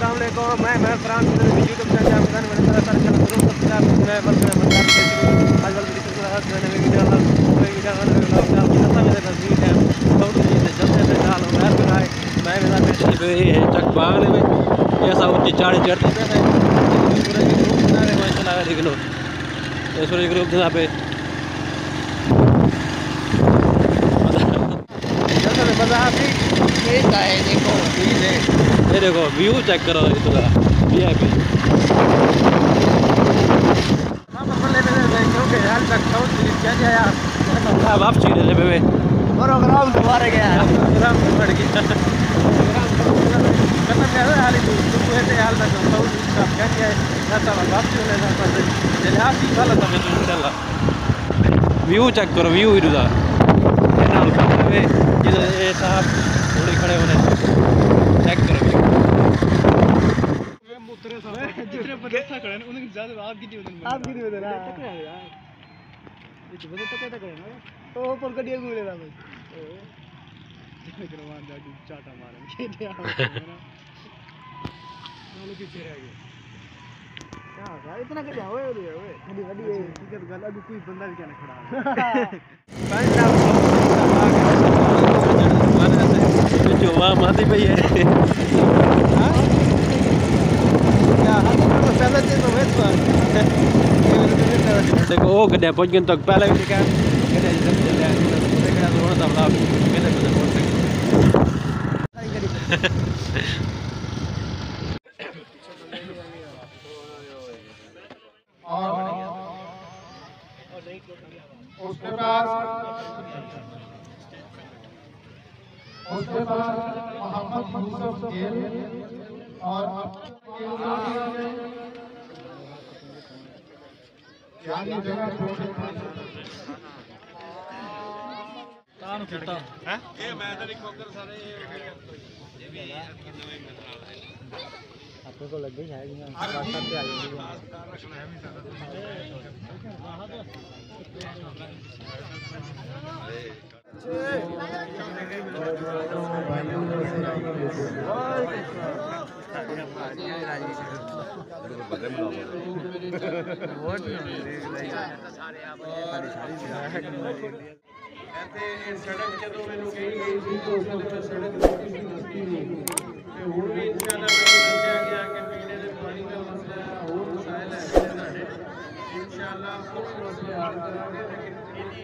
अस्सलाम मैं मैं फरहान यूट्यूब चैनल आप मैंने मेरे तरह तरह ज़रूर सब्सक्राइब करना है बल्कि मैं बता आज वाली वीडियो को आज मैंने वीडियो डाला कोई वीडियो डाल दिया था मेरे तस्वीर है बहुत ही जल्दी से डाल मैं बनाए मैं मेरा पेश ये चक बागले में ऐसा ऊँची चाड़ी चढ़ते थे सूरज की धूप किनारे माशाल्लाह देख लो सूरज ग्रुप जहाँ पे भी ये है देखो ठीक है ये देखो व्यू चेक करो इसका वी आई पी अब आप चीज़ ले बेबे प्रोग्राम दोबारा गया ग्राम से बढ़ गया खत्म है हाल तू तू ऐसे हाल तक साउथ का क्या क्या है ऐसा वापस चले जाता है आप ही वाला तब इंशाल्लाह व्यू चेक करो व्यू इधर खड़े जिधर ये साहब थोड़ी खड़े होने चेक करो जितने बंदे था खड़े आप की नहीं आप की नहीं बता तक है यार। ये तो बंदे तक तक है ना। तो ऊपर कटिया घूमे था भाई। लेकिन वहाँ जाके चाटा मारेंगे। ये यार नालो की फेर आ गया क्या था इतना कटिया ओए ओए ओए बड़ी बड़ी है। टिकट गल अभी कोई बंदा भी क्या खड़ा जो वहाँ माती पई है। देखो वो गड्ढे पहुँच गए तो पहले भी क्या गड्ढे जब चले आए गड्ढे होना था ब्लॉग गड्ढे पे पहुँच गए उसके बाद उसके बाद मोहम्मद यूसुफ गिल और यानी जगह तान खिड़ता हैं। अपने को लग गई रास्ता पे आ जाएगी ਇੱਥੇ ਇਹ ਸੜਕ ਜਦੋਂ ਮੈਨੂੰ ਕਹੀ ਗਈ ਸੀ ਤਾਂ ਉਸ ਵੇਲੇ ਮੈਂ ਸੜਕ ਦੇਖੀ ਸੀ ਦੱਸੀ ਨਹੀਂ ਤੇ ਹੁਣ ਵੀ ਇਨਸ਼ਾਅੱਲਾ ਮੈਨੂੰ ਦੱਸਿਆ ਗਿਆ ਕਿ ਪੀਣੇ ਦੇ ਪਾਣੀ ਦਾ ਮਸਲਾ ਹੈ ਹੋਰ ਮਸਾਇਲ ਹੈਗੇ ਨੇ ਸਾਡੇ ਇਨਸ਼ਾਅੱਲਾ ਉਹ ਵੀ ਮਸਲੇ ਹੱਲ ਕਰਾਂਗੇ ਲੇਕਿਨ ਇਹਦੀ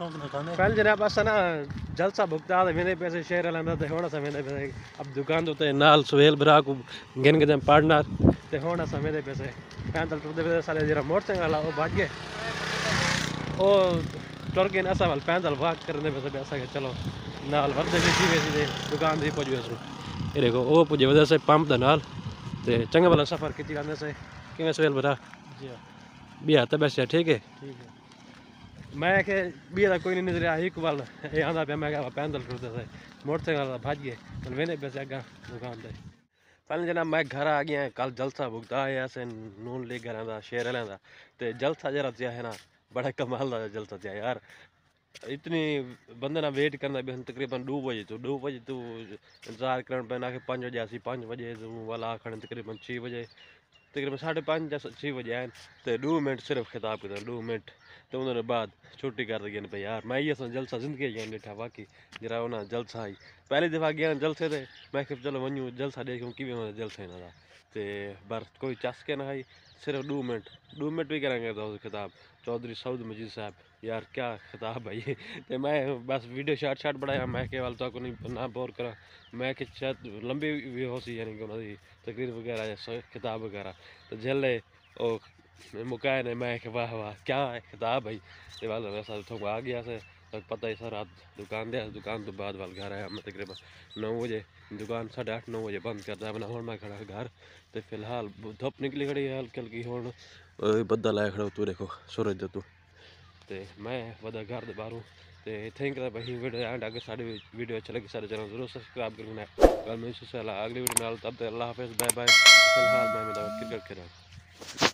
पहले जनाब अस ना जलसा भुगता वेंदे पैसे शहर हलंदा ते पैसे अब दुकान ते नाल सुहेल बिरा को गिन गिन पार्टनर ते वेंदे पैसे पैदल टुरदे वेंदे साले जरा मोटरसाइकिल ओ भज गए ओ टुर गए असां वाल पैदल वॉक करने पैसे असांखे चलो नाल वरदे थी वेसी ते दुकान ते पहुँच ये देखो ओ पुजे वदे पंप दे नाल ते चंगे भला सफ़र कीती रहंदे किवें सुहेल बिरा जी हाँ बिया तबीयत ठीक है ठीक है मैं के बी दा कोई नहीं नज़र आया एक बार ये आंदा पे मैं क्या पैदल टुरदे थे मोटरसाइकिल भज गए कल वेंदे पैसे अगा दुकान ते पहले जनाब मैं घर आ गया कल जलसा भुगता आया से नून ले घर दा शेर वाले दा ते जलसा जरा त्या है ना बड़ा कमाल दा जलसा त्या यार इतनी बंदे ना वेट करना भी तकरीबन दो बजे तो दो बजे तो इंतज़ार करन पे ना के पाँच बजे आसी पाँच बजे तो वाला आखण तकरीबन छः बजे तकरीबन साढ़े पंज या छः बजे आए तो दो मिनट सिर्फ़ खिताब करें दो मिनट। तो उन्होंने बाद छुट्टी कर दी भाई यार, मैं ये जलसा ज़िंदगी डिठा बाकी जरा उन्हें जलसा ही। पहले दफ़ा गया जलसे थे, मैं चलो वञूं जलसा ॾेखूं कीअं जलसा इन्हों का तो ते बार कोई चस्के ना हई सिर्फ़ डू मिनट। डू मिनट भी करेंगे तो खिताब। चौधरी सऊद मजीद साहब, यार क्या खिताब है ये। तो मैं बस वीडियो शॉट शार्ट बढ़ाया मैं के वाल तो तक नहीं, ना बोर करा। मैं कि शायद लंबी भी हो सी, यानी कि उन्होंने तकरीर वगैरह या खिताब वगैरह। तो जल्ले मुकाए ने मैं वाह वाह, क्या खिताब है तो वाल थोड़ा तो आ गया से। तक पता ही सर रात दुकान दे दुकान तो बाद वाल घर आया मैं तकरीबन नौ बजे। दुकान साढ़े अठ नौ बजे बंद करता है हूँ मैं खड़ा घर तो फ़िलहाल धुप निकली खड़ी है हल्की हल्की। हूँ बद्दल आया खड़ा तू देखो, सूरज दे तू। तो मैं वदा घर दे बाहरों तो थैंक यू भाई वीडियो एंड अगर साड़ी वीडियो अच्छी लगी सारे चैनल ज़रूर सब्सक्राइब करना कल मैं अगली वीडियो में तब तक अल्लाह हाफिज़ बाय बाय फ़िलहाल मैं क्रिकेट खेल